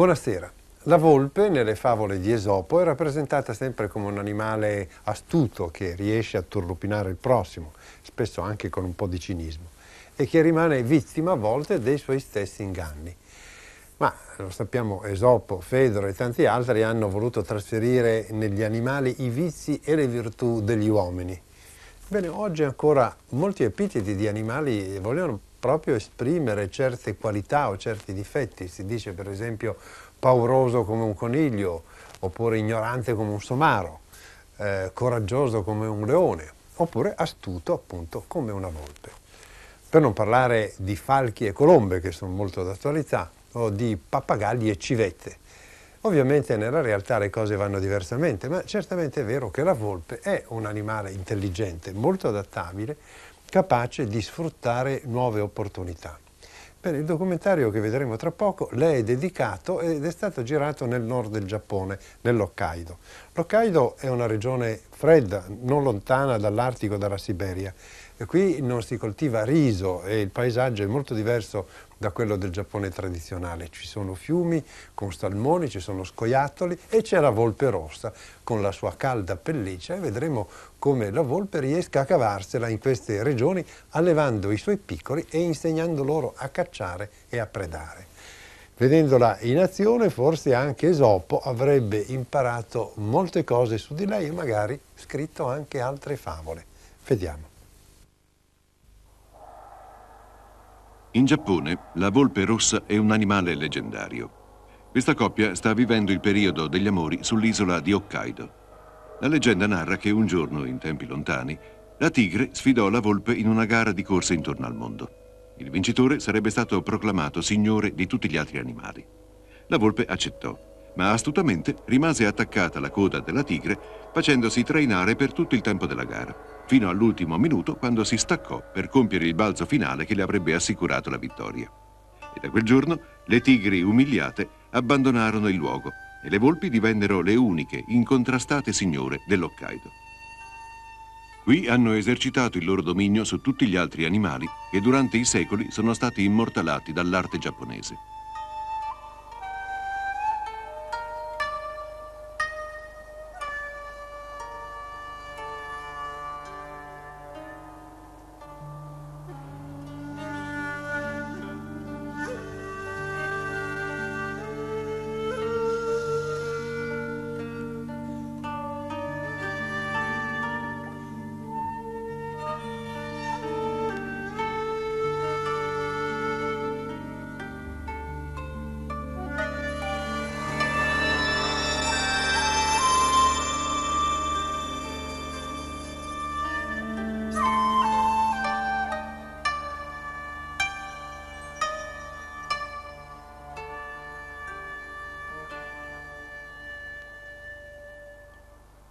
Buonasera. La volpe nelle favole di Esopo è rappresentata sempre come un animale astuto che riesce a turlupinare il prossimo, spesso anche con un po' di cinismo, e che rimane vittima a volte dei suoi stessi inganni. Ma lo sappiamo, Esopo, Fedro e tanti altri hanno voluto trasferire negli animali i vizi e le virtù degli uomini. Bene, oggi ancora molti epiteti di animali vogliono proprio esprimere certe qualità o certi difetti. Si dice per esempio pauroso come un coniglio, oppure ignorante come un somaro, eh, coraggioso come un leone, oppure astuto appunto come una volpe. Per non parlare di falchi e colombe che sono molto d'attualità, o di pappagalli e civette. Ovviamente nella realtà le cose vanno diversamente, ma certamente è vero che la volpe è un animale intelligente, molto adattabile, capace di sfruttare nuove opportunità. Bene, il documentario che vedremo tra poco le è dedicato ed è stato girato nel nord del Giappone, nell'Hokkaido. L'Hokkaido è una regione fredda, non lontana dall'Artico, dalla Siberia. Qui non si coltiva riso e il paesaggio è molto diverso da quello del Giappone tradizionale. Ci sono fiumi con salmoni, ci sono scoiattoli e c'è la volpe rossa con la sua calda pelliccia e vedremo come la volpe riesca a cavarsela in queste regioni allevando i suoi piccoli e insegnando loro a cacciare e a predare. Vedendola in azione forse anche Esopo avrebbe imparato molte cose su di lei e magari scritto anche altre favole. Vediamo. In Giappone la volpe rossa è un animale leggendario. Questa coppia sta vivendo il periodo degli amori sull'isola di Hokkaido. La leggenda narra che un giorno, in tempi lontani, la tigre sfidò la volpe in una gara di corse intorno al mondo. Il vincitore sarebbe stato proclamato signore di tutti gli altri animali. La volpe accettò, ma astutamente rimase attaccata alla coda della tigre facendosi trainare per tutto il tempo della gara fino all'ultimo minuto quando si staccò per compiere il balzo finale che le avrebbe assicurato la vittoria. E da quel giorno le tigri umiliate abbandonarono il luogo e le volpi divennero le uniche incontrastate signore dell'Hokkaido. Qui hanno esercitato il loro dominio su tutti gli altri animali che durante i secoli sono stati immortalati dall'arte giapponese.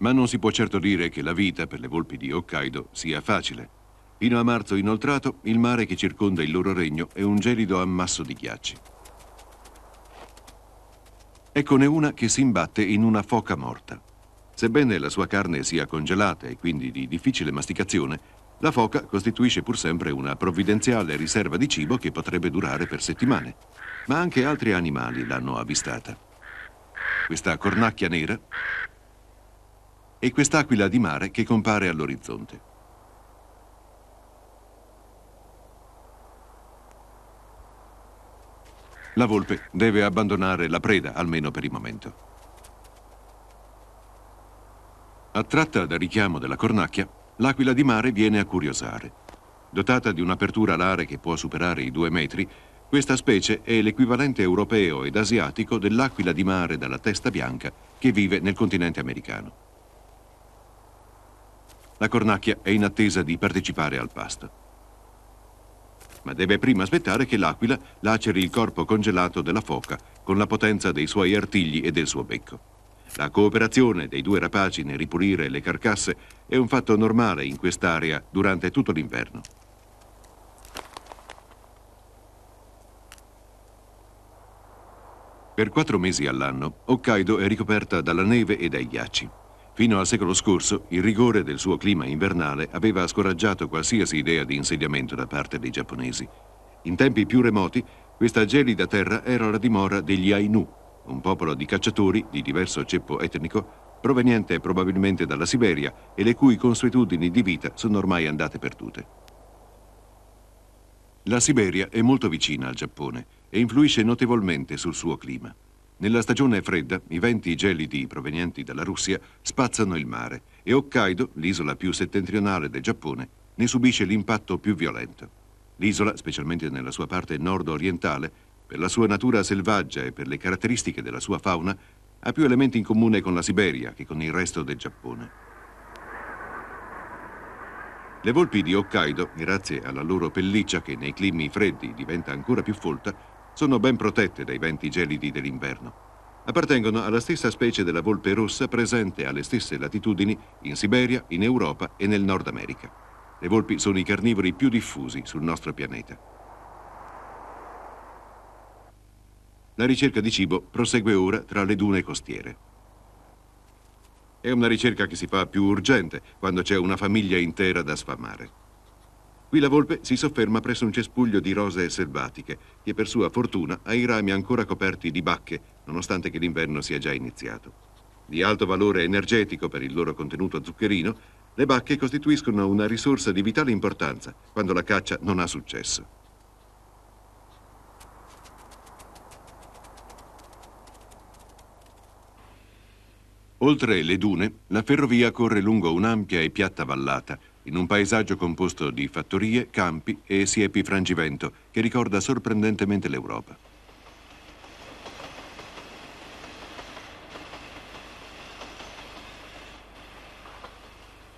Ma non si può certo dire che la vita per le volpi di Hokkaido sia facile. Fino a marzo inoltrato, il mare che circonda il loro regno è un gelido ammasso di ghiacci. Eccone una che si imbatte in una foca morta. Sebbene la sua carne sia congelata e quindi di difficile masticazione, la foca costituisce pur sempre una provvidenziale riserva di cibo che potrebbe durare per settimane. Ma anche altri animali l'hanno avvistata. Questa cornacchia nera e quest'aquila di mare che compare all'orizzonte. La volpe deve abbandonare la preda, almeno per il momento. Attratta dal richiamo della cornacchia, l'aquila di mare viene a curiosare. Dotata di un'apertura alare che può superare i due metri, questa specie è l'equivalente europeo ed asiatico dell'aquila di mare dalla testa bianca che vive nel continente americano. La cornacchia è in attesa di partecipare al pasto. Ma deve prima aspettare che l'aquila laceri il corpo congelato della foca con la potenza dei suoi artigli e del suo becco. La cooperazione dei due rapaci nel ripulire le carcasse è un fatto normale in quest'area durante tutto l'inverno. Per quattro mesi all'anno, Hokkaido è ricoperta dalla neve e dai ghiacci. Fino al secolo scorso, il rigore del suo clima invernale aveva scoraggiato qualsiasi idea di insediamento da parte dei giapponesi. In tempi più remoti, questa gelida terra era la dimora degli Ainu, un popolo di cacciatori di diverso ceppo etnico, proveniente probabilmente dalla Siberia e le cui consuetudini di vita sono ormai andate perdute. La Siberia è molto vicina al Giappone e influisce notevolmente sul suo clima. Nella stagione fredda, i venti gelidi provenienti dalla Russia spazzano il mare e Hokkaido, l'isola più settentrionale del Giappone, ne subisce l'impatto più violento. L'isola, specialmente nella sua parte nord-orientale, per la sua natura selvaggia e per le caratteristiche della sua fauna, ha più elementi in comune con la Siberia che con il resto del Giappone. Le volpi di Hokkaido, grazie alla loro pelliccia che nei climi freddi diventa ancora più folta, sono ben protette dai venti gelidi dell'inverno. Appartengono alla stessa specie della volpe rossa presente alle stesse latitudini in Siberia, in Europa e nel Nord America. Le volpi sono i carnivori più diffusi sul nostro pianeta. La ricerca di cibo prosegue ora tra le dune costiere. È una ricerca che si fa più urgente quando c'è una famiglia intera da sfamare. Qui la volpe si sofferma presso un cespuglio di rose selvatiche che per sua fortuna ha i rami ancora coperti di bacche, nonostante che l'inverno sia già iniziato. Di alto valore energetico per il loro contenuto zuccherino, le bacche costituiscono una risorsa di vitale importanza quando la caccia non ha successo. Oltre le dune, la ferrovia corre lungo un'ampia e piatta vallata, in un paesaggio composto di fattorie, campi e siepi frangivento che ricorda sorprendentemente l'Europa.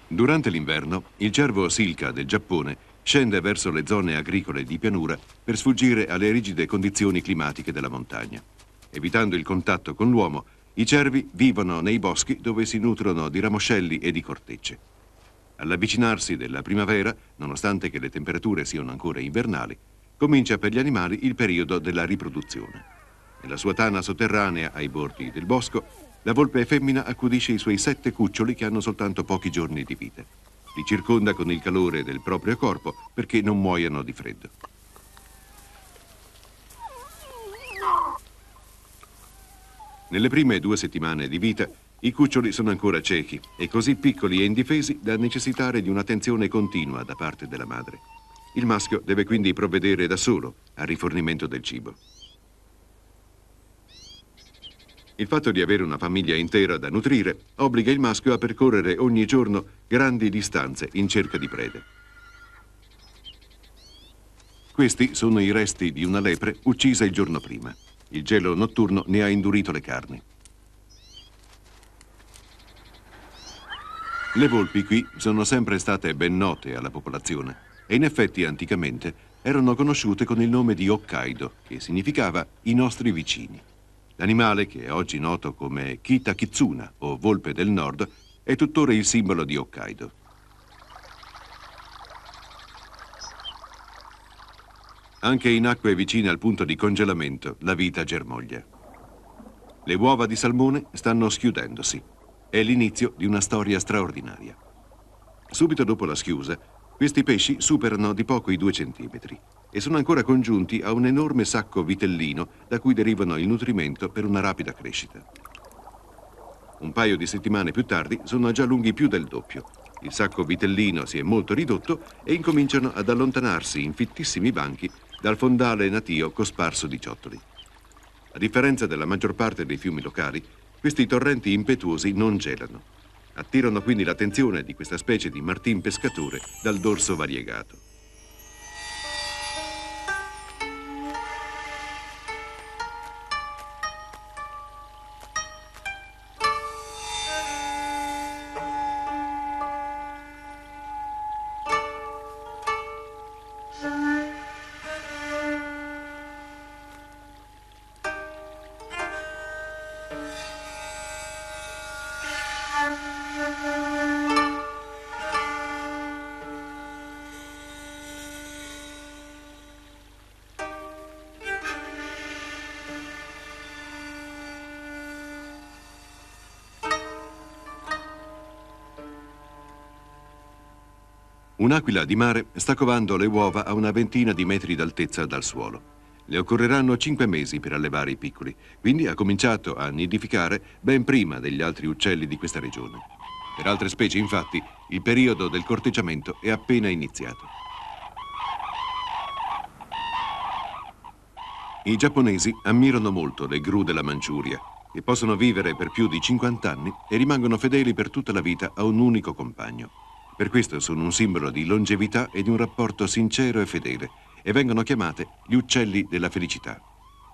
Durante l'inverno, il cervo silca del Giappone scende verso le zone agricole di pianura per sfuggire alle rigide condizioni climatiche della montagna. Evitando il contatto con l'uomo, i cervi vivono nei boschi dove si nutrono di ramoscelli e di cortecce. All'avvicinarsi della primavera, nonostante che le temperature siano ancora invernali, comincia per gli animali il periodo della riproduzione. Nella sua tana sotterranea ai bordi del bosco, la volpe femmina accudisce i suoi sette cuccioli che hanno soltanto pochi giorni di vita. Li circonda con il calore del proprio corpo perché non muoiano di freddo. Nelle prime due settimane di vita, i cuccioli sono ancora ciechi e così piccoli e indifesi da necessitare di un'attenzione continua da parte della madre. Il maschio deve quindi provvedere da solo al rifornimento del cibo. Il fatto di avere una famiglia intera da nutrire obbliga il maschio a percorrere ogni giorno grandi distanze in cerca di prede. Questi sono i resti di una lepre uccisa il giorno prima. Il gelo notturno ne ha indurito le carni. Le volpi qui sono sempre state ben note alla popolazione e in effetti anticamente erano conosciute con il nome di Hokkaido, che significava i nostri vicini. L'animale, che è oggi noto come Kita Kitsuna o volpe del nord, è tuttora il simbolo di Hokkaido. Anche in acque vicine al punto di congelamento la vita germoglia. Le uova di salmone stanno schiudendosi. È l'inizio di una storia straordinaria. Subito dopo la schiusa, questi pesci superano di poco i due centimetri e sono ancora congiunti a un enorme sacco vitellino da cui derivano il nutrimento per una rapida crescita. Un paio di settimane più tardi sono già lunghi più del doppio. Il sacco vitellino si è molto ridotto e incominciano ad allontanarsi in fittissimi banchi dal fondale natio cosparso di ciottoli. A differenza della maggior parte dei fiumi locali, questi torrenti impetuosi non gelano. Attirano quindi l'attenzione di questa specie di martin pescatore dal dorso variegato. Un'aquila di mare sta covando le uova a una ventina di metri d'altezza dal suolo. Le occorreranno cinque mesi per allevare i piccoli, quindi ha cominciato a nidificare ben prima degli altri uccelli di questa regione. Per altre specie, infatti, il periodo del corteggiamento è appena iniziato. I giapponesi ammirano molto le gru della Manciuria, che possono vivere per più di 50 anni e rimangono fedeli per tutta la vita a un unico compagno. Per questo sono un simbolo di longevità e di un rapporto sincero e fedele e vengono chiamate gli uccelli della felicità.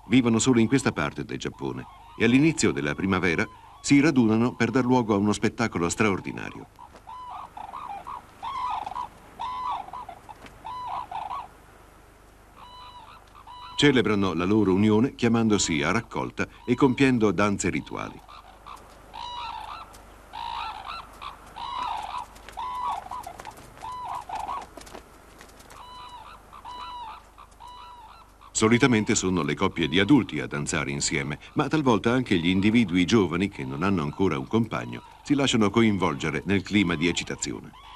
Vivono solo in questa parte del Giappone e all'inizio della primavera si radunano per dar luogo a uno spettacolo straordinario. Celebrano la loro unione chiamandosi a raccolta e compiendo danze rituali. Solitamente sono le coppie di adulti a danzare insieme, ma talvolta anche gli individui giovani che non hanno ancora un compagno si lasciano coinvolgere nel clima di eccitazione.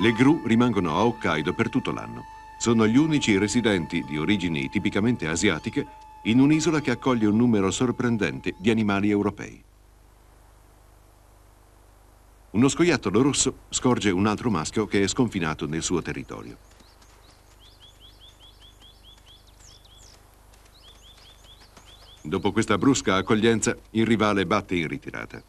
Le gru rimangono a Hokkaido per tutto l'anno. Sono gli unici residenti di origini tipicamente asiatiche in un'isola che accoglie un numero sorprendente di animali europei. Uno scoiattolo rosso scorge un altro maschio che è sconfinato nel suo territorio. Dopo questa brusca accoglienza, il rivale batte in ritirata.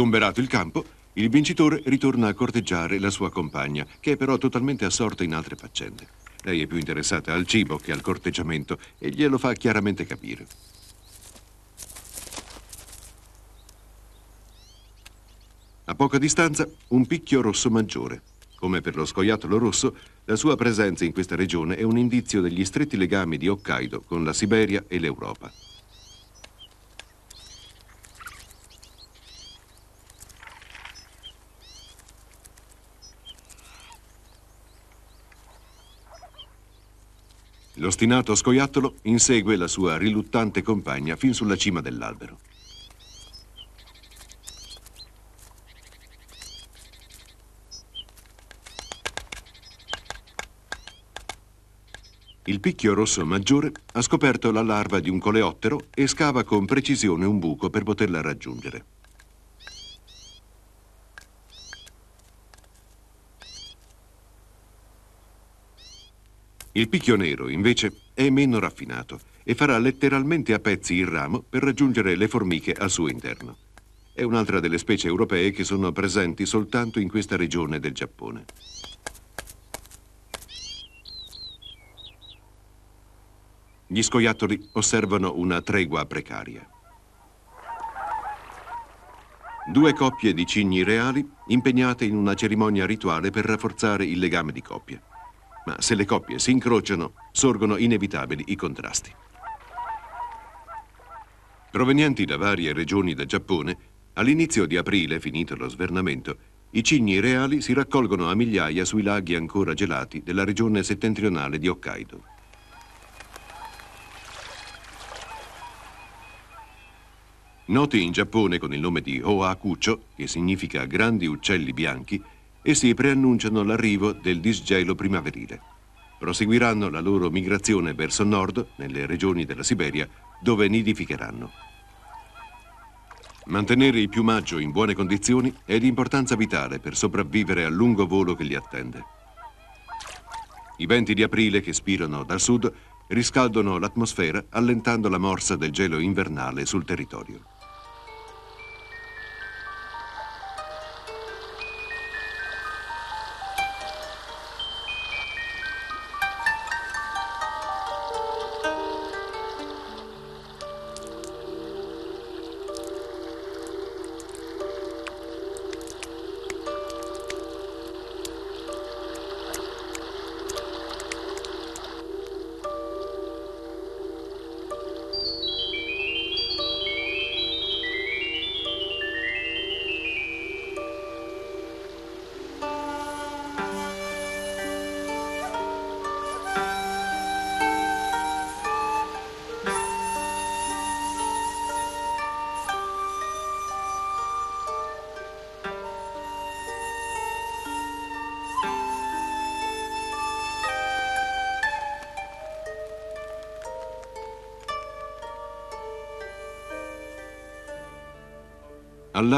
Sgomberato il campo, il vincitore ritorna a corteggiare la sua compagna, che è però totalmente assorta in altre faccende. Lei è più interessata al cibo che al corteggiamento e glielo fa chiaramente capire. A poca distanza, un picchio rosso maggiore. Come per lo scoiattolo rosso, la sua presenza in questa regione è un indizio degli stretti legami di Hokkaido con la Siberia e l'Europa. L'ostinato scoiattolo insegue la sua riluttante compagna fin sulla cima dell'albero. Il picchio rosso maggiore ha scoperto la larva di un coleottero e scava con precisione un buco per poterla raggiungere. Il picchio nero, invece, è meno raffinato e farà letteralmente a pezzi il ramo per raggiungere le formiche al suo interno. È un'altra delle specie europee che sono presenti soltanto in questa regione del Giappone. Gli scoiattoli osservano una tregua precaria. Due coppie di cigni reali impegnate in una cerimonia rituale per rafforzare il legame di coppia. Ma se le coppie si incrociano, sorgono inevitabili i contrasti. Provenienti da varie regioni del Giappone, all'inizio di aprile, finito lo svernamento, i cigni reali si raccolgono a migliaia sui laghi ancora gelati della regione settentrionale di Hokkaido. Noti in Giappone con il nome di Oakucho, che significa grandi uccelli bianchi, essi preannunciano l'arrivo del disgelo primaverile. Proseguiranno la loro migrazione verso nord, nelle regioni della Siberia, dove nidificheranno. Mantenere il piumaggio in buone condizioni è di importanza vitale per sopravvivere al lungo volo che li attende. I venti di aprile che spirano dal sud riscaldano l'atmosfera allentando la morsa del gelo invernale sul territorio.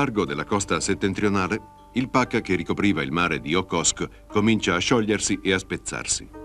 Largo della costa settentrionale, il pacca che ricopriva il mare di Okosk comincia a sciogliersi e a spezzarsi.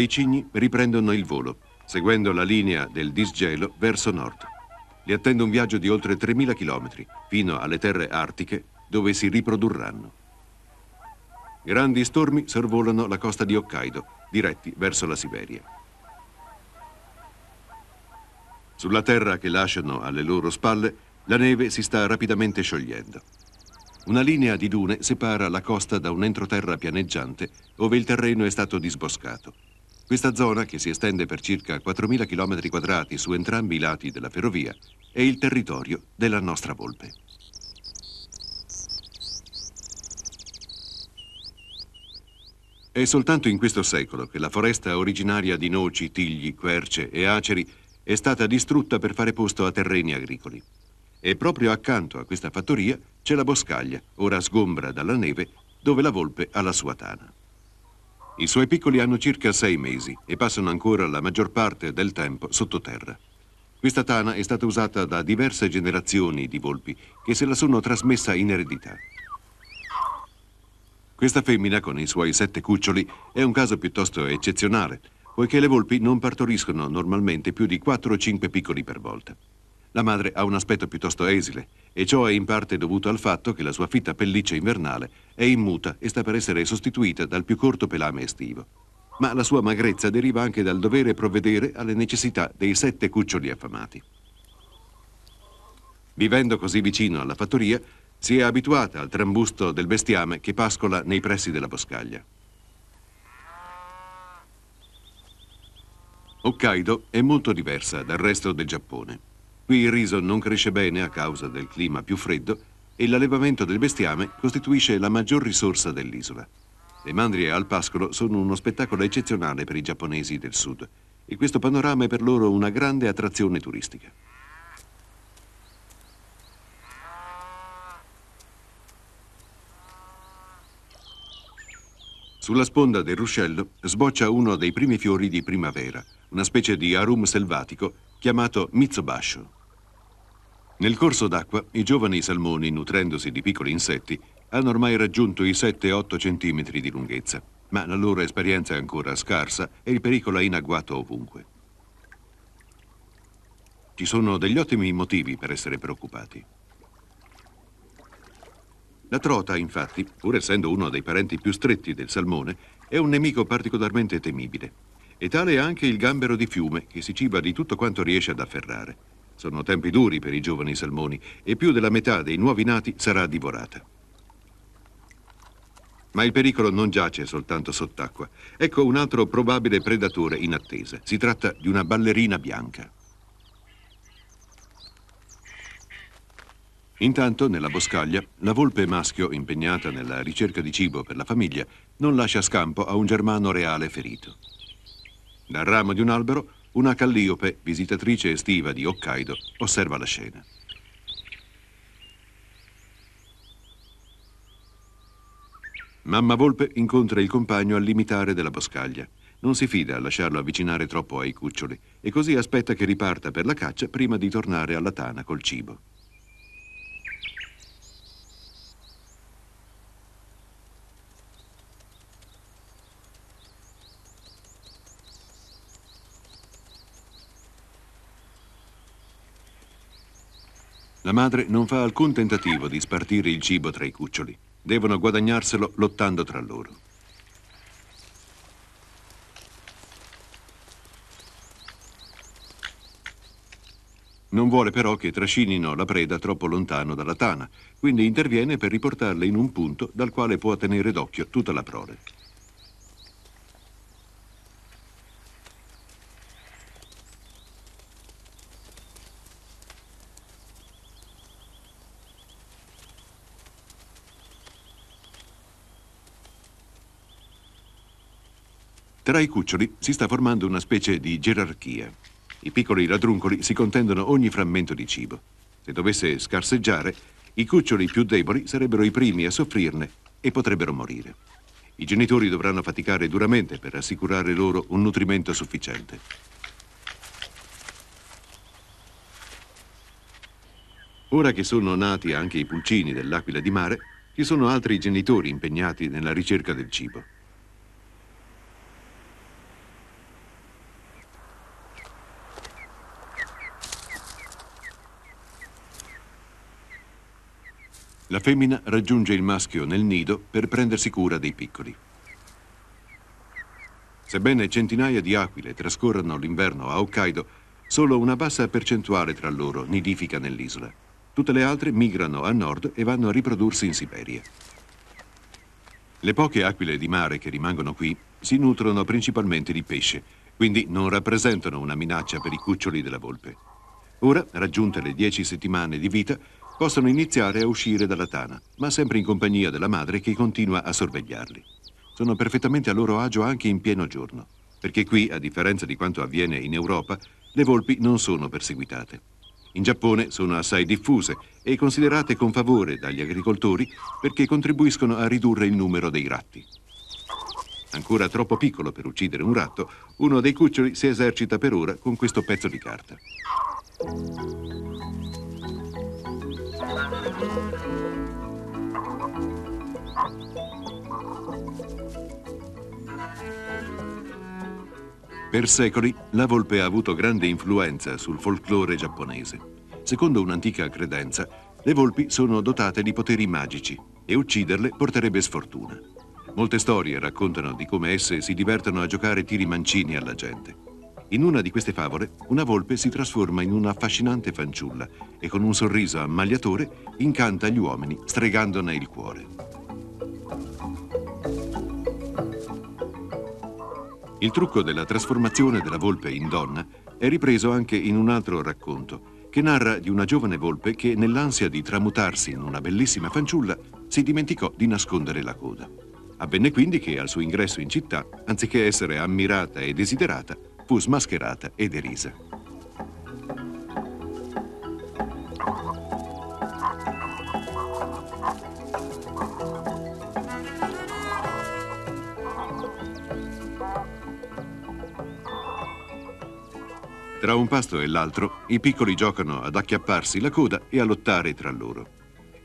I cigni riprendono il volo, seguendo la linea del disgelo verso nord. Li attende un viaggio di oltre 3.000 km, fino alle terre artiche, dove si riprodurranno. Grandi stormi sorvolano la costa di Hokkaido, diretti verso la Siberia. Sulla terra che lasciano alle loro spalle, la neve si sta rapidamente sciogliendo. Una linea di dune separa la costa da un entroterra pianeggiante, dove il terreno è stato disboscato. Questa zona, che si estende per circa 4.000 km quadrati su entrambi i lati della ferrovia, è il territorio della nostra volpe. È soltanto in questo secolo che la foresta originaria di noci, tigli, querce e aceri è stata distrutta per fare posto a terreni agricoli. E proprio accanto a questa fattoria c'è la boscaglia, ora sgombra dalla neve, dove la volpe ha la sua tana. I suoi piccoli hanno circa sei mesi e passano ancora la maggior parte del tempo sottoterra. Questa tana è stata usata da diverse generazioni di volpi che se la sono trasmessa in eredità. Questa femmina con i suoi sette cuccioli è un caso piuttosto eccezionale, poiché le volpi non partoriscono normalmente più di 4 o 5 piccoli per volta. La madre ha un aspetto piuttosto esile e ciò è in parte dovuto al fatto che la sua fitta pelliccia invernale è immuta e sta per essere sostituita dal più corto pelame estivo. Ma la sua magrezza deriva anche dal dovere provvedere alle necessità dei sette cuccioli affamati. Vivendo così vicino alla fattoria, si è abituata al trambusto del bestiame che pascola nei pressi della boscaglia. Hokkaido è molto diversa dal resto del Giappone. Qui il riso non cresce bene a causa del clima più freddo e l'allevamento del bestiame costituisce la maggior risorsa dell'isola. Le mandrie al pascolo sono uno spettacolo eccezionale per i giapponesi del sud. e questo panorama è per loro una grande attrazione turistica. Sulla sponda del ruscello sboccia uno dei primi fiori di primavera, una specie di arum selvatico chiamato mizzobascio. Nel corso d'acqua, i giovani salmoni, nutrendosi di piccoli insetti, hanno ormai raggiunto i 7-8 cm di lunghezza, ma la loro esperienza è ancora scarsa e il pericolo è in agguato ovunque. Ci sono degli ottimi motivi per essere preoccupati. La trota, infatti, pur essendo uno dei parenti più stretti del salmone, è un nemico particolarmente temibile. E tale è anche il gambero di fiume, che si ciba di tutto quanto riesce ad afferrare. Sono tempi duri per i giovani salmoni e più della metà dei nuovi nati sarà divorata. Ma il pericolo non giace soltanto sott'acqua. Ecco un altro probabile predatore in attesa. Si tratta di una ballerina bianca. Intanto, nella boscaglia, la volpe maschio, impegnata nella ricerca di cibo per la famiglia, non lascia scampo a un germano reale ferito. Dal ramo di un albero, una calliope, visitatrice estiva di Hokkaido, osserva la scena. Mamma Volpe incontra il compagno al limitare della boscaglia. Non si fida a lasciarlo avvicinare troppo ai cuccioli e così aspetta che riparta per la caccia prima di tornare alla tana col cibo. La madre non fa alcun tentativo di spartire il cibo tra i cuccioli. Devono guadagnarselo lottando tra loro. Non vuole però che trascinino la preda troppo lontano dalla tana, quindi interviene per riportarle in un punto dal quale può tenere d'occhio tutta la prole. Tra i cuccioli si sta formando una specie di gerarchia. I piccoli ladruncoli si contendono ogni frammento di cibo. Se dovesse scarseggiare, i cuccioli più deboli sarebbero i primi a soffrirne e potrebbero morire. I genitori dovranno faticare duramente per assicurare loro un nutrimento sufficiente. Ora che sono nati anche i pulcini dell'aquila di mare, ci sono altri genitori impegnati nella ricerca del cibo. La femmina raggiunge il maschio nel nido per prendersi cura dei piccoli. Sebbene centinaia di aquile trascorrano l'inverno a Hokkaido, solo una bassa percentuale tra loro nidifica nell'isola. Tutte le altre migrano a nord e vanno a riprodursi in Siberia. Le poche aquile di mare che rimangono qui si nutrono principalmente di pesce, quindi non rappresentano una minaccia per i cuccioli della volpe. Ora, raggiunte le dieci settimane di vita, possono iniziare a uscire dalla tana, ma sempre in compagnia della madre che continua a sorvegliarli. Sono perfettamente a loro agio anche in pieno giorno, perché qui, a differenza di quanto avviene in Europa, le volpi non sono perseguitate. In Giappone sono assai diffuse e considerate con favore dagli agricoltori perché contribuiscono a ridurre il numero dei ratti. Ancora troppo piccolo per uccidere un ratto, uno dei cuccioli si esercita per ora con questo pezzo di carta. Per secoli la volpe ha avuto grande influenza sul folklore giapponese. Secondo un'antica credenza, le volpi sono dotate di poteri magici e ucciderle porterebbe sfortuna. Molte storie raccontano di come esse si divertono a giocare tiri mancini alla gente. In una di queste favole, una volpe si trasforma in un'affascinante fanciulla e con un sorriso ammagliatore incanta gli uomini, stregandone il cuore. Il trucco della trasformazione della volpe in donna è ripreso anche in un altro racconto, che narra di una giovane volpe che, nell'ansia di tramutarsi in una bellissima fanciulla, si dimenticò di nascondere la coda. Avvenne quindi che al suo ingresso in città, anziché essere ammirata e desiderata, fu smascherata e derisa. Tra un pasto e l'altro, i piccoli giocano ad acchiapparsi la coda e a lottare tra loro.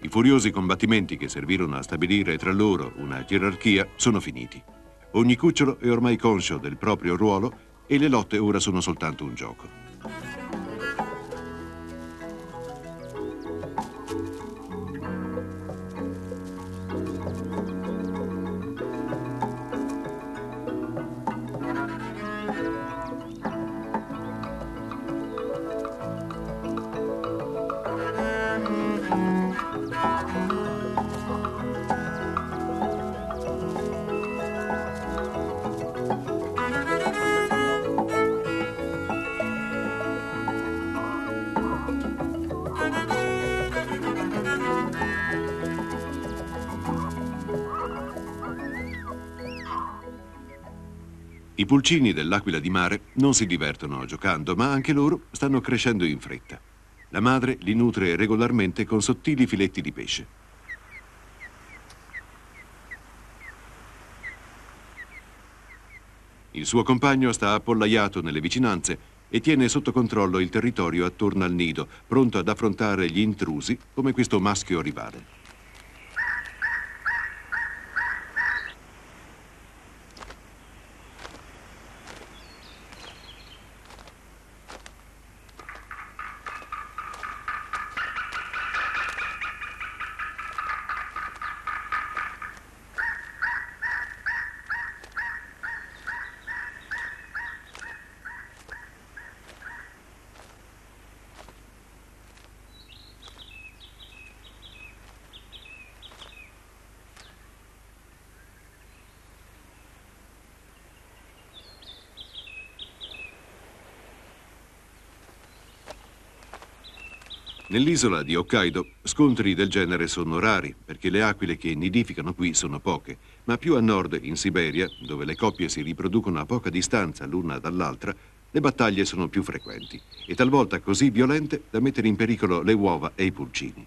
I furiosi combattimenti che servirono a stabilire tra loro una gerarchia sono finiti. Ogni cucciolo è ormai conscio del proprio ruolo e le lotte ora sono soltanto un gioco. I pulcini dell'aquila di mare non si divertono giocando, ma anche loro stanno crescendo in fretta. La madre li nutre regolarmente con sottili filetti di pesce. Il suo compagno sta appollaiato nelle vicinanze e tiene sotto controllo il territorio attorno al nido, pronto ad affrontare gli intrusi come questo maschio rivale. Nell'isola di Hokkaido scontri del genere sono rari perché le aquile che nidificano qui sono poche, ma più a nord, in Siberia, dove le coppie si riproducono a poca distanza l'una dall'altra, le battaglie sono più frequenti e talvolta così violente da mettere in pericolo le uova e i pulcini.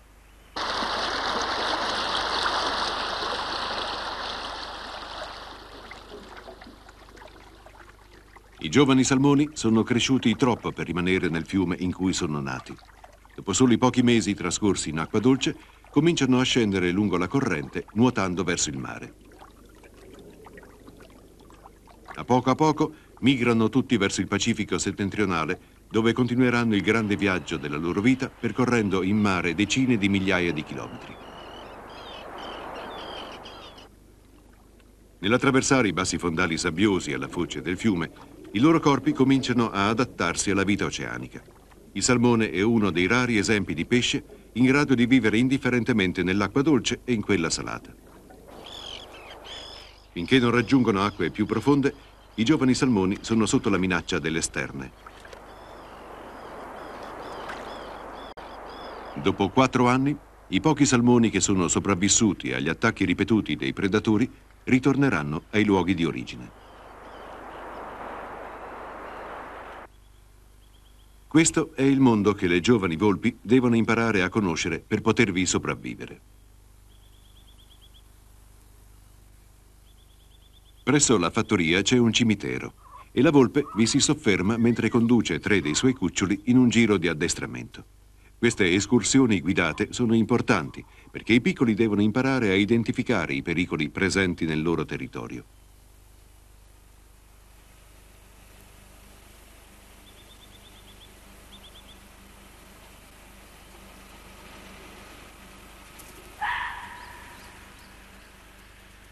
I giovani salmoni sono cresciuti troppo per rimanere nel fiume in cui sono nati. Dopo soli pochi mesi trascorsi in acqua dolce, cominciano a scendere lungo la corrente, nuotando verso il mare. A poco a poco migrano tutti verso il Pacifico settentrionale, dove continueranno il grande viaggio della loro vita percorrendo in mare decine di migliaia di chilometri. Nell'attraversare i bassi fondali sabbiosi alla foce del fiume, i loro corpi cominciano a adattarsi alla vita oceanica. Il salmone è uno dei rari esempi di pesce in grado di vivere indifferentemente nell'acqua dolce e in quella salata. Finché non raggiungono acque più profonde, i giovani salmoni sono sotto la minaccia delle sterne. Dopo quattro anni, i pochi salmoni che sono sopravvissuti agli attacchi ripetuti dei predatori ritorneranno ai luoghi di origine. Questo è il mondo che le giovani volpi devono imparare a conoscere per potervi sopravvivere. Presso la fattoria c'è un cimitero e la volpe vi si sofferma mentre conduce tre dei suoi cuccioli in un giro di addestramento. Queste escursioni guidate sono importanti perché i piccoli devono imparare a identificare i pericoli presenti nel loro territorio.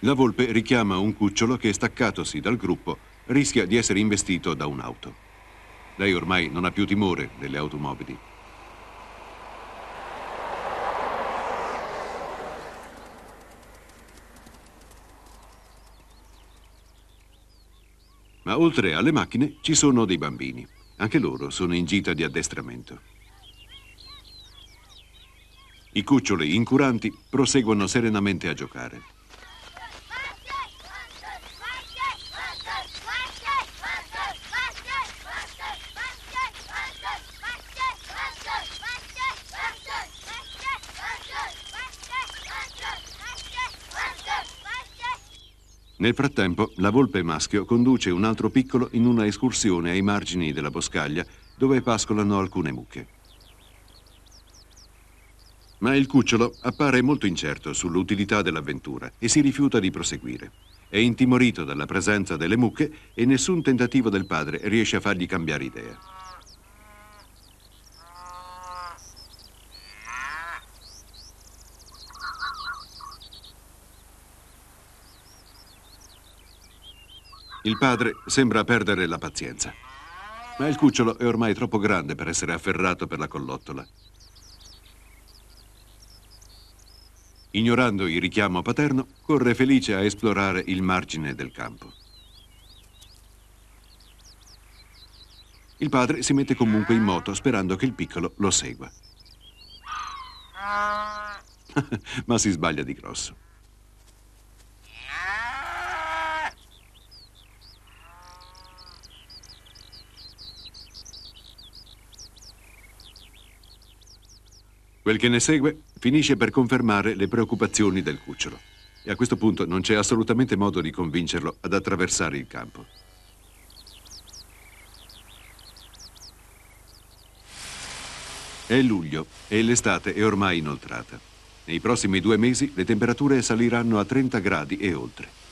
La volpe richiama un cucciolo che, staccatosi dal gruppo, rischia di essere investito da un'auto. Lei ormai non ha più timore delle automobili. Ma oltre alle macchine ci sono dei bambini. Anche loro sono in gita di addestramento. I cuccioli incuranti proseguono serenamente a giocare. Nel frattempo, la volpe maschio conduce un altro piccolo in una escursione ai margini della boscaglia dove pascolano alcune mucche. Ma il cucciolo appare molto incerto sull'utilità dell'avventura e si rifiuta di proseguire. È intimorito dalla presenza delle mucche e nessun tentativo del padre riesce a fargli cambiare idea. Il padre sembra perdere la pazienza, ma il cucciolo è ormai troppo grande per essere afferrato per la collottola. Ignorando il richiamo paterno, corre felice a esplorare il margine del campo. Il padre si mette comunque in moto sperando che il piccolo lo segua. Ma si sbaglia di grosso. Quel che ne segue finisce per confermare le preoccupazioni del cucciolo. E a questo punto non c'è assolutamente modo di convincerlo ad attraversare il campo. È luglio e l'estate è ormai inoltrata. Nei prossimi due mesi le temperature saliranno a 30 gradi e oltre.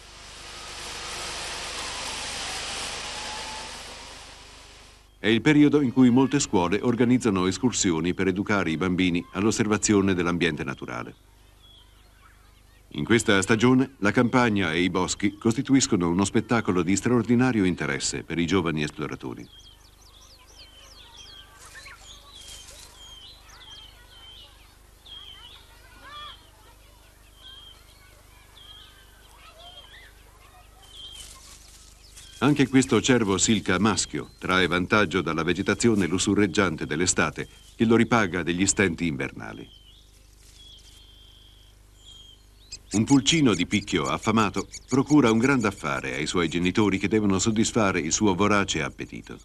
È il periodo in cui molte scuole organizzano escursioni per educare i bambini all'osservazione dell'ambiente naturale. In questa stagione la campagna e i boschi costituiscono uno spettacolo di straordinario interesse per i giovani esploratori. Anche questo cervo silca maschio trae vantaggio dalla vegetazione lussurreggiante dell'estate che lo ripaga degli stenti invernali. Un pulcino di picchio affamato procura un grande affare ai suoi genitori che devono soddisfare il suo vorace appetito.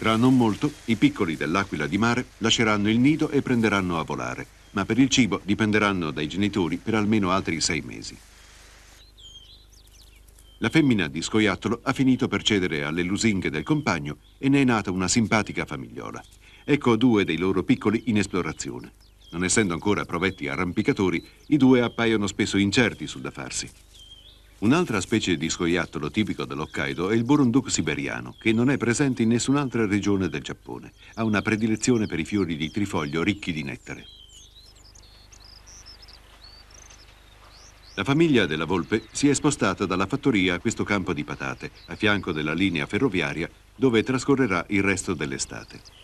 Tra non molto, i piccoli dell'aquila di mare lasceranno il nido e prenderanno a volare, ma per il cibo dipenderanno dai genitori per almeno altri sei mesi. La femmina di scoiattolo ha finito per cedere alle lusinghe del compagno e ne è nata una simpatica famigliola. Ecco due dei loro piccoli in esplorazione. Non essendo ancora provetti arrampicatori, i due appaiono spesso incerti sul da farsi. Un'altra specie di scoiattolo tipico dell'Hokkaido è il burunduk siberiano, che non è presente in nessun'altra regione del Giappone. Ha una predilezione per i fiori di trifoglio ricchi di nettare. La famiglia della volpe si è spostata dalla fattoria a questo campo di patate, a fianco della linea ferroviaria, dove trascorrerà il resto dell'estate.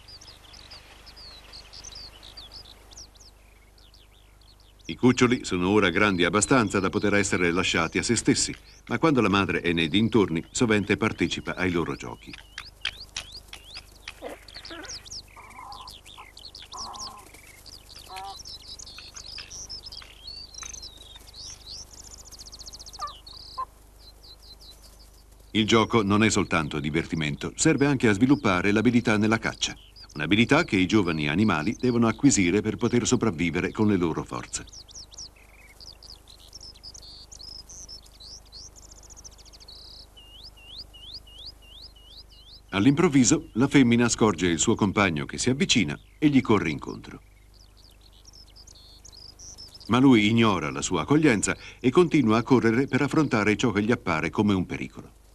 I cuccioli sono ora grandi abbastanza da poter essere lasciati a se stessi, ma quando la madre è nei dintorni, sovente partecipa ai loro giochi. Il gioco non è soltanto divertimento, serve anche a sviluppare l'abilità nella caccia. Un'abilità che i giovani animali devono acquisire per poter sopravvivere con le loro forze. All'improvviso la femmina scorge il suo compagno che si avvicina e gli corre incontro. Ma lui ignora la sua accoglienza e continua a correre per affrontare ciò che gli appare come un pericolo.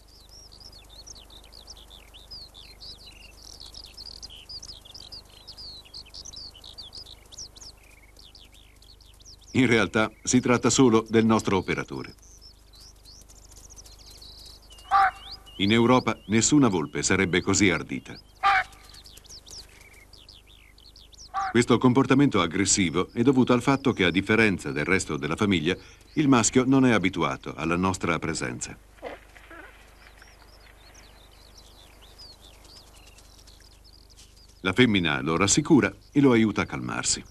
In realtà si tratta solo del nostro operatore. In Europa nessuna volpe sarebbe così ardita. Questo comportamento aggressivo è dovuto al fatto che, a differenza del resto della famiglia, il maschio non è abituato alla nostra presenza. La femmina lo rassicura e lo aiuta a calmarsi.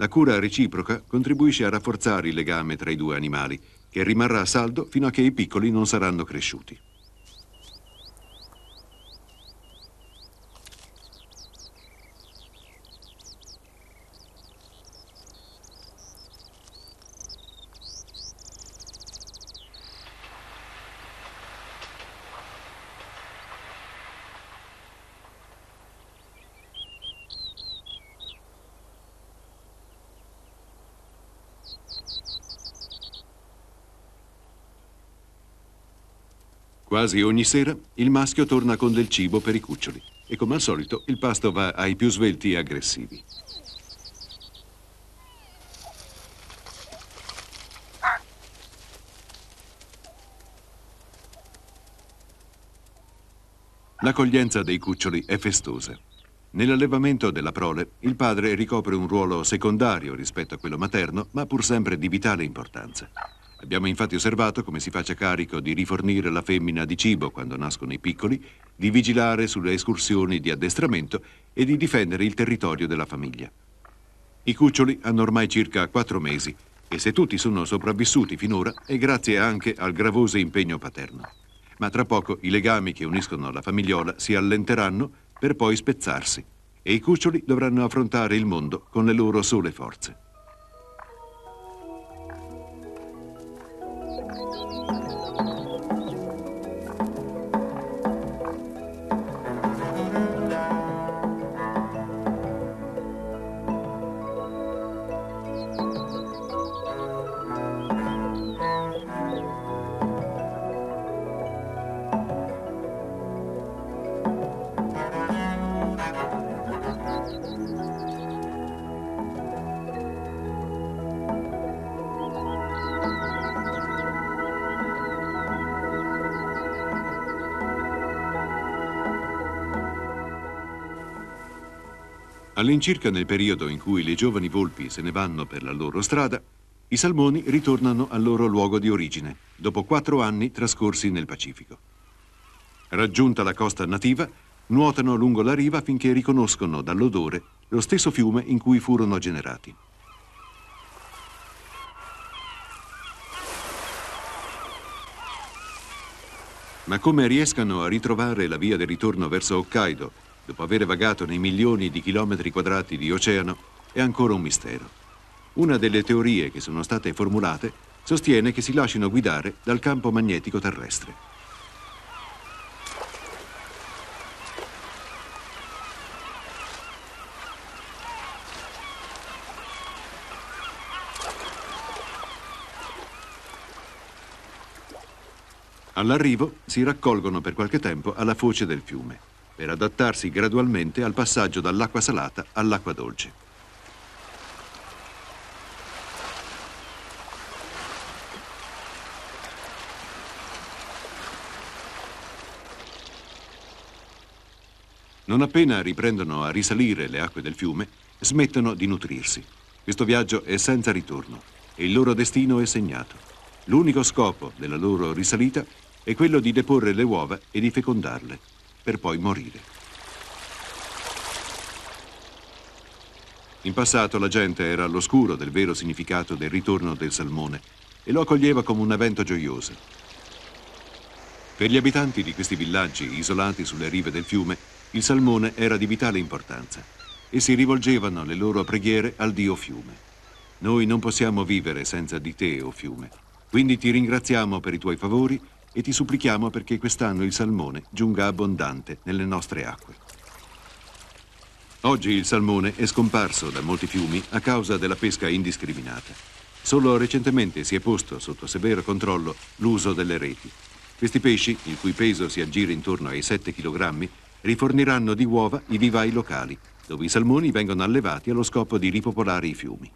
La cura reciproca contribuisce a rafforzare il legame tra i due animali, che rimarrà saldo fino a che i piccoli non saranno cresciuti. Quasi ogni sera il maschio torna con del cibo per i cuccioli e come al solito il pasto va ai più svelti e aggressivi. L'accoglienza dei cuccioli è festosa. Nell'allevamento della prole il padre ricopre un ruolo secondario rispetto a quello materno, ma pur sempre di vitale importanza. Abbiamo infatti osservato come si faccia carico di rifornire la femmina di cibo quando nascono i piccoli, di vigilare sulle escursioni di addestramento e di difendere il territorio della famiglia. I cuccioli hanno ormai circa quattro mesi e se tutti sono sopravvissuti finora è grazie anche al gravoso impegno paterno. Ma tra poco i legami che uniscono la famigliola si allenteranno per poi spezzarsi e i cuccioli dovranno affrontare il mondo con le loro sole forze. All'incirca nel periodo in cui le giovani volpi se ne vanno per la loro strada, i salmoni ritornano al loro luogo di origine, dopo quattro anni trascorsi nel Pacifico. Raggiunta la costa nativa, nuotano lungo la riva finché riconoscono dall'odore lo stesso fiume in cui furono generati. Ma come riescano a ritrovare la via del ritorno verso Hokkaido dopo aver vagato nei milioni di chilometri quadrati di oceano, è ancora un mistero. Una delle teorie che sono state formulate sostiene che si lasciano guidare dal campo magnetico terrestre. All'arrivo si raccolgono per qualche tempo alla foce del fiume per adattarsi gradualmente al passaggio dall'acqua salata all'acqua dolce. Non appena riprendono a risalire le acque del fiume, smettono di nutrirsi. Questo viaggio è senza ritorno e il loro destino è segnato. L'unico scopo della loro risalita è quello di deporre le uova e di fecondarle per poi morire. In passato la gente era all'oscuro del vero significato del ritorno del salmone e lo accoglieva come un evento gioioso. Per gli abitanti di questi villaggi isolati sulle rive del fiume, il salmone era di vitale importanza e si rivolgevano le loro preghiere al dio fiume. Noi non possiamo vivere senza di te, o fiume, quindi ti ringraziamo per i tuoi favori e ti supplichiamo perché quest'anno il salmone giunga abbondante nelle nostre acque. Oggi il salmone è scomparso da molti fiumi a causa della pesca indiscriminata. Solo recentemente si è posto sotto severo controllo l'uso delle reti. Questi pesci, il cui peso si aggira intorno ai 7 kg, riforniranno di uova i vivai locali, dove i salmoni vengono allevati allo scopo di ripopolare i fiumi.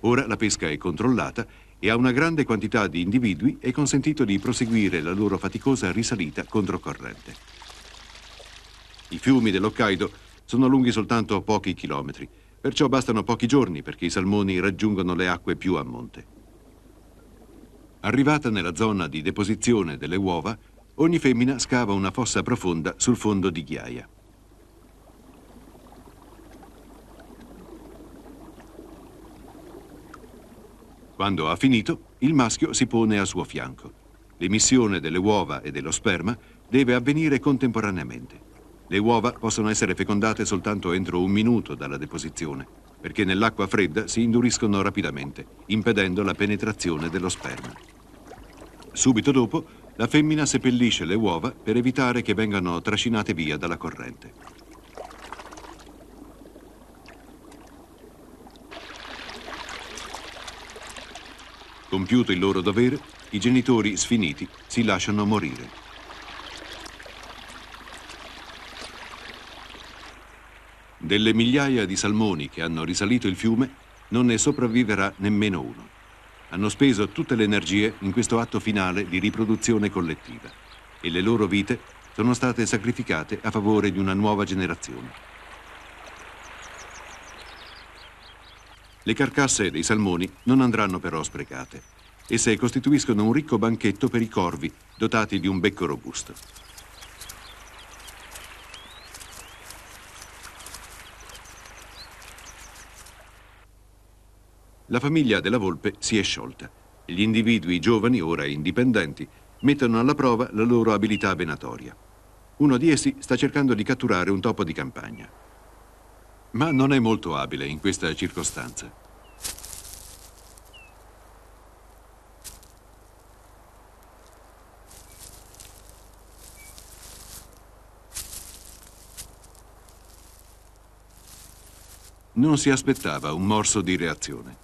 Ora la pesca è controllata e a una grande quantità di individui è consentito di proseguire la loro faticosa risalita controcorrente. I fiumi dell'Hokkaido sono lunghi soltanto pochi chilometri, perciò bastano pochi giorni perché i salmoni raggiungano le acque più a monte. Arrivata nella zona di deposizione delle uova, ogni femmina scava una fossa profonda sul fondo di ghiaia. Quando ha finito, il maschio si pone a suo fianco. L'emissione delle uova e dello sperma deve avvenire contemporaneamente. Le uova possono essere fecondate soltanto entro un minuto dalla deposizione, perché nell'acqua fredda si induriscono rapidamente, impedendo la penetrazione dello sperma. Subito dopo, la femmina seppellisce le uova per evitare che vengano trascinate via dalla corrente. Compiuto il loro dovere, i genitori sfiniti si lasciano morire. Delle migliaia di salmoni che hanno risalito il fiume, non ne sopravviverà nemmeno uno. Hanno speso tutte le energie in questo atto finale di riproduzione collettiva e le loro vite sono state sacrificate a favore di una nuova generazione. Le carcasse dei salmoni non andranno però sprecate. Esse costituiscono un ricco banchetto per i corvi dotati di un becco robusto. La famiglia della volpe si è sciolta. Gli individui giovani, ora indipendenti, mettono alla prova la loro abilità venatoria. Uno di essi sta cercando di catturare un topo di campagna. Ma non è molto abile in questa circostanza. Non si aspettava un morso di reazione.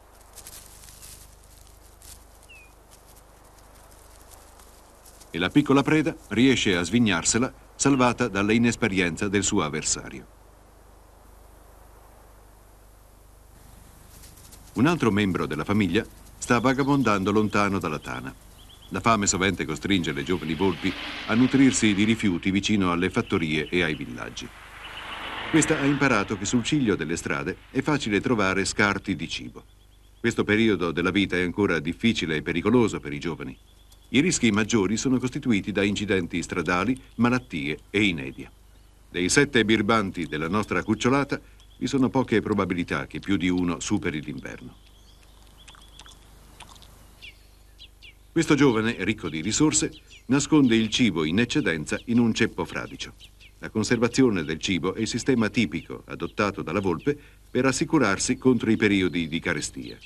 e la piccola preda riesce a svignarsela salvata dalla inesperienza del suo avversario. Un altro membro della famiglia sta vagabondando lontano dalla tana. La fame sovente costringe le giovani volpi a nutrirsi di rifiuti vicino alle fattorie e ai villaggi. Questa ha imparato che sul ciglio delle strade è facile trovare scarti di cibo. Questo periodo della vita è ancora difficile e pericoloso per i giovani. I rischi maggiori sono costituiti da incidenti stradali, malattie e inedia. Dei sette birbanti della nostra cucciolata vi sono poche probabilità che più di uno superi l'inverno. Questo giovane, ricco di risorse, nasconde il cibo in eccedenza in un ceppo fradicio. La conservazione del cibo è il sistema tipico adottato dalla volpe per assicurarsi contro i periodi di carestia.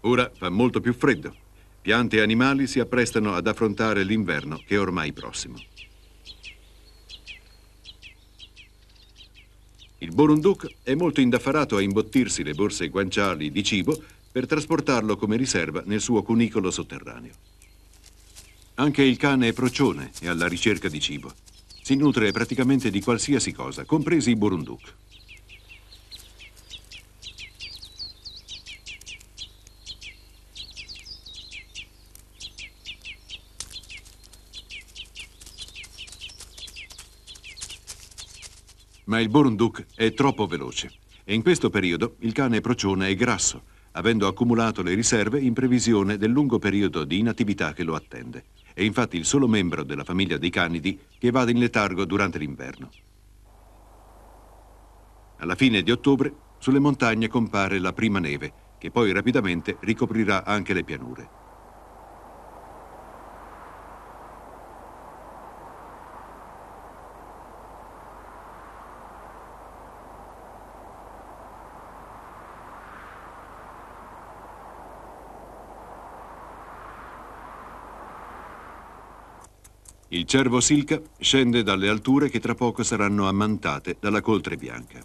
Ora fa molto più freddo. Piante e animali si apprestano ad affrontare l'inverno che è ormai prossimo. Il Borunduc è molto indaffarato a imbottirsi le borse guanciali di cibo per trasportarlo come riserva nel suo cunicolo sotterraneo. Anche il cane procione è alla ricerca di cibo. Si nutre praticamente di qualsiasi cosa, compresi i Borunduc. Ma il Borunduk è troppo veloce e in questo periodo il cane procione è grasso, avendo accumulato le riserve in previsione del lungo periodo di inattività che lo attende. È infatti il solo membro della famiglia dei canidi che va in letargo durante l'inverno. Alla fine di ottobre sulle montagne compare la prima neve, che poi rapidamente ricoprirà anche le pianure. Il cervo Silca scende dalle alture che tra poco saranno ammantate dalla coltre bianca.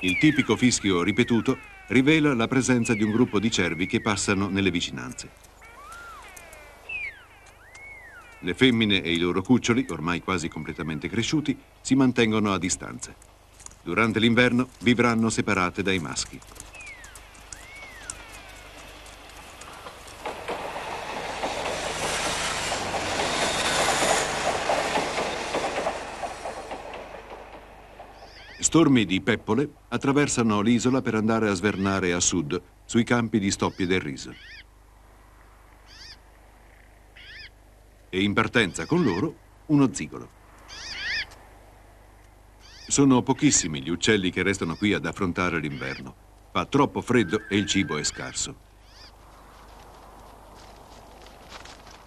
Il tipico fischio ripetuto rivela la presenza di un gruppo di cervi che passano nelle vicinanze. Le femmine e i loro cuccioli, ormai quasi completamente cresciuti, si mantengono a distanza. Durante l'inverno vivranno separate dai maschi. Stormi di peppole attraversano l'isola per andare a svernare a sud sui campi di stoppie del riso. E in partenza con loro uno zigolo. Sono pochissimi gli uccelli che restano qui ad affrontare l'inverno. Fa troppo freddo e il cibo è scarso.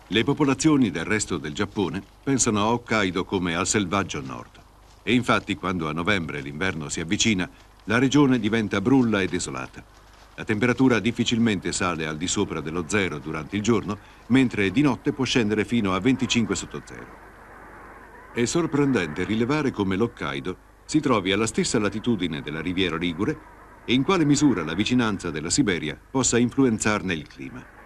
Le popolazioni del resto del Giappone pensano a Hokkaido come al selvaggio nord. E infatti quando a novembre l'inverno si avvicina, la regione diventa brulla e desolata. La temperatura difficilmente sale al di sopra dello zero durante il giorno, mentre di notte può scendere fino a 25 sotto zero. È sorprendente rilevare come l'Hokkaido si trovi alla stessa latitudine della riviera Ligure e in quale misura la vicinanza della Siberia possa influenzarne il clima.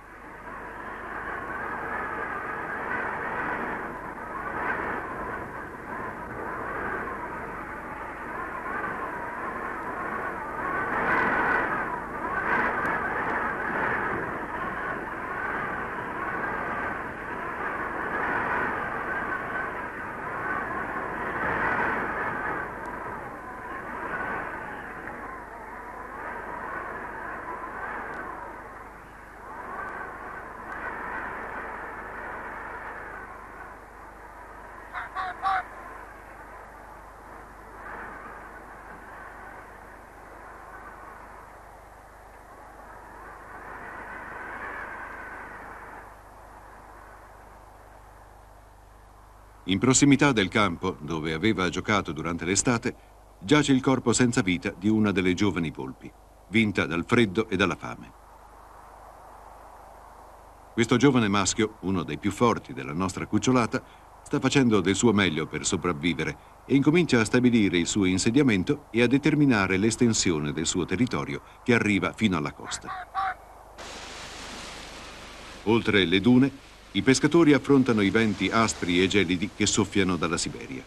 In prossimità del campo, dove aveva giocato durante l'estate, giace il corpo senza vita di una delle giovani volpi, vinta dal freddo e dalla fame. Questo giovane maschio, uno dei più forti della nostra cucciolata, sta facendo del suo meglio per sopravvivere e incomincia a stabilire il suo insediamento e a determinare l'estensione del suo territorio che arriva fino alla costa. Oltre le dune, i pescatori affrontano i venti aspri e gelidi che soffiano dalla Siberia.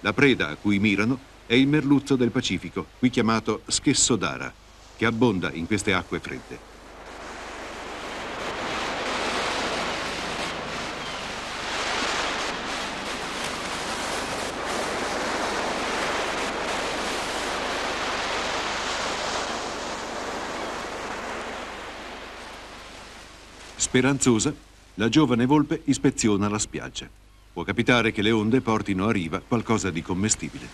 La preda a cui mirano è il merluzzo del Pacifico, qui chiamato schesso d'ara, che abbonda in queste acque fredde. Speranzosa, la giovane volpe ispeziona la spiaggia. Può capitare che le onde portino a riva qualcosa di commestibile.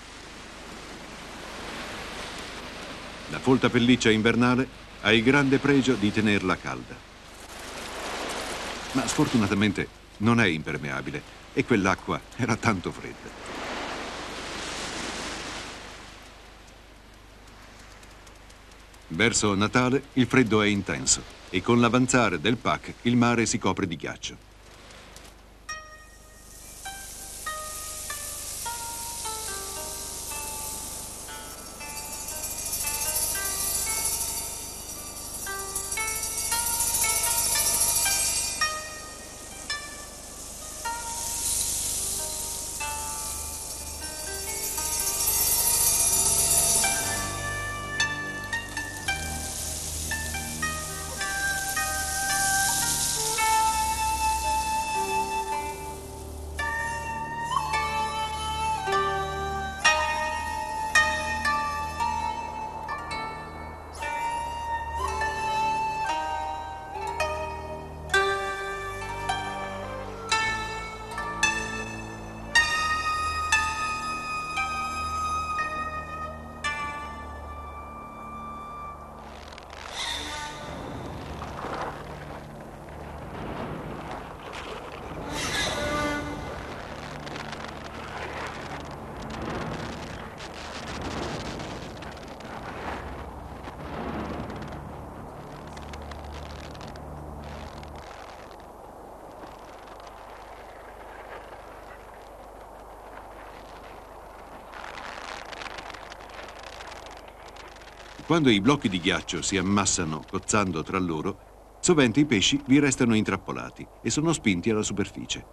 La folta pelliccia invernale ha il grande pregio di tenerla calda. Ma sfortunatamente non è impermeabile e quell'acqua era tanto fredda. Verso Natale il freddo è intenso e con l'avanzare del PAC il mare si copre di ghiaccio. Quando i blocchi di ghiaccio si ammassano cozzando tra loro, sovente i pesci vi restano intrappolati e sono spinti alla superficie.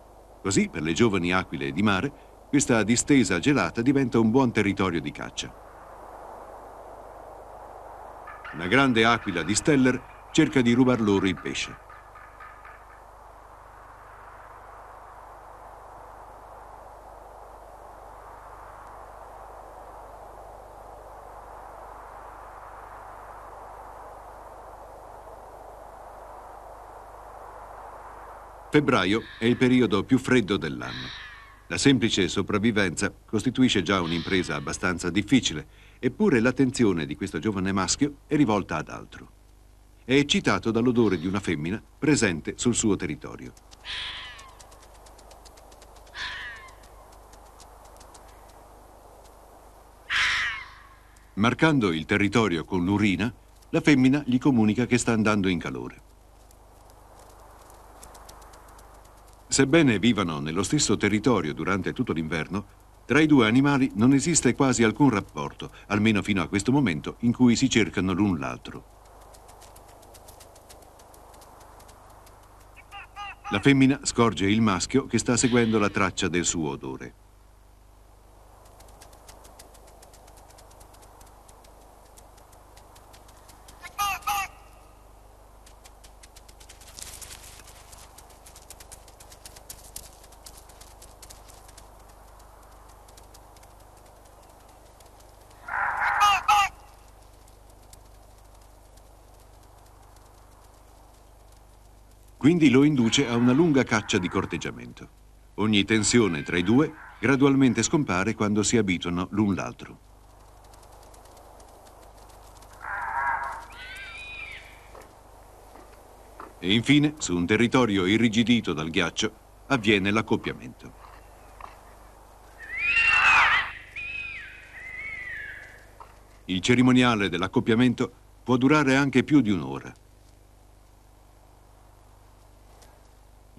Così, per le giovani aquile di mare, questa distesa gelata diventa un buon territorio di caccia. Una grande aquila di Steller cerca di rubar loro il pesce. Febbraio è il periodo più freddo dell'anno. La semplice sopravvivenza costituisce già un'impresa abbastanza difficile, eppure l'attenzione di questo giovane maschio è rivolta ad altro. È eccitato dall'odore di una femmina presente sul suo territorio. Marcando il territorio con l'urina, la femmina gli comunica che sta andando in calore. Sebbene vivano nello stesso territorio durante tutto l'inverno, Tra i due animali non esiste quasi alcun rapporto, almeno fino a questo momento, in cui si cercano l'un l'altro. La femmina scorge il maschio che sta seguendo la traccia del suo odore. Quindi lo induce a una lunga caccia di corteggiamento. Ogni tensione tra i due gradualmente scompare quando si abituano l'un l'altro. E infine, su un territorio irrigidito dal ghiaccio, avviene l'accoppiamento. Il cerimoniale dell'accoppiamento può durare anche più di un'ora.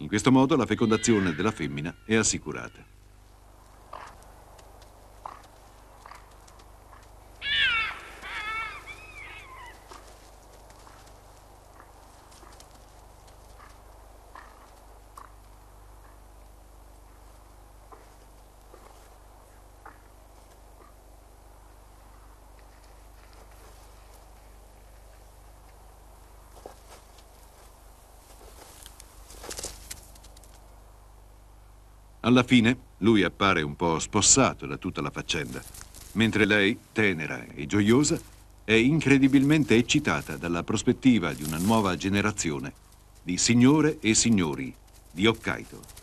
In questo modo la fecondazione della femmina è assicurata. Alla fine lui appare un po' spossato da tutta la faccenda, mentre lei, tenera e gioiosa, è incredibilmente eccitata dalla prospettiva di una nuova generazione di signore e signori di Hokkaido.